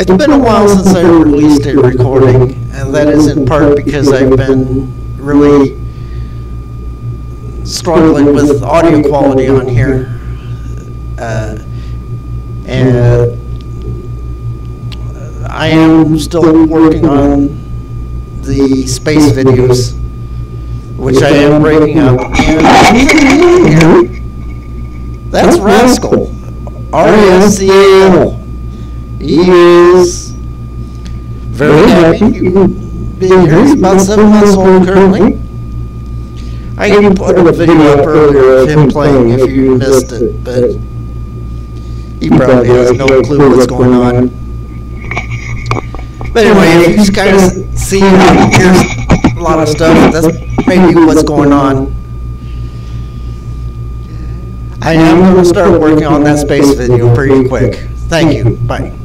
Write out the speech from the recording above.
It's been a while since I released a recording, and that is in part because I've been really struggling with audio quality on here. Uh, and I am still working on the space videos, which I am breaking up. That's Rascal, R-A-S-C-A-L. He is very happy being here. He's about seven months old currently. I can put a video up earlier of him playing if you missed it, but he probably has no clue what's going on. But anyway, if you kind of see and hear a lot of stuff, that's maybe what's going on. I am going to start working on that space video pretty quick. Thank you. Bye.